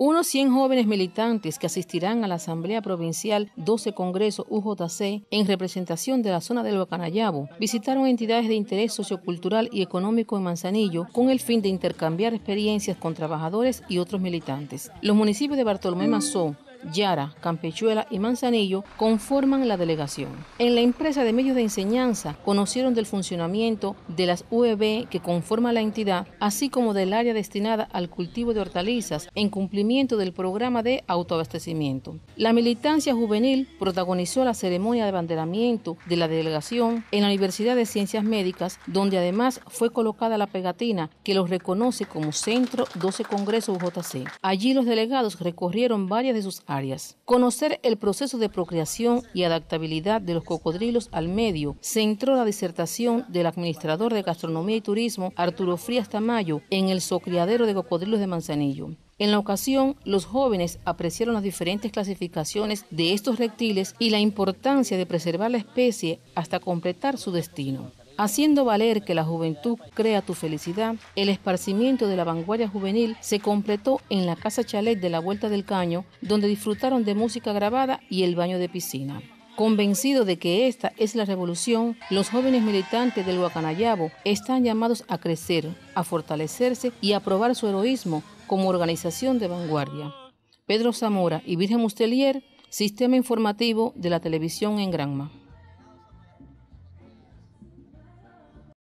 Unos 100 jóvenes militantes que asistirán a la Asamblea Provincial 12 Congreso UJC en representación de la zona del Guacanayabo visitaron entidades de interés sociocultural y económico en Manzanillo con el fin de intercambiar experiencias con trabajadores y otros militantes. Los municipios de Bartolomé Mazó, Yara, Campechuela y Manzanillo conforman la delegación. En la empresa de medios de enseñanza conocieron del funcionamiento de las UEB que conforman la entidad, así como del área destinada al cultivo de hortalizas en cumplimiento del programa de autoabastecimiento. La militancia juvenil protagonizó la ceremonia de abanderamiento de la delegación en la Universidad de Ciencias Médicas, donde además fue colocada la pegatina que los reconoce como Centro 12 Congreso UJC. Allí los delegados recorrieron varias de sus Conocer el proceso de procreación y adaptabilidad de los cocodrilos al medio centró la disertación del administrador de Gastronomía y Turismo, Arturo Frías Tamayo, en el socriadero de cocodrilos de Manzanillo. En la ocasión, los jóvenes apreciaron las diferentes clasificaciones de estos reptiles y la importancia de preservar la especie hasta completar su destino. Haciendo valer que la juventud crea tu felicidad, el esparcimiento de la vanguardia juvenil se completó en la Casa Chalet de la Vuelta del Caño, donde disfrutaron de música grabada y el baño de piscina. Convencido de que esta es la revolución, los jóvenes militantes del Guacanayabo están llamados a crecer, a fortalecerse y a probar su heroísmo como organización de vanguardia. Pedro Zamora y Virgen Mustelier, Sistema Informativo de la Televisión en Granma.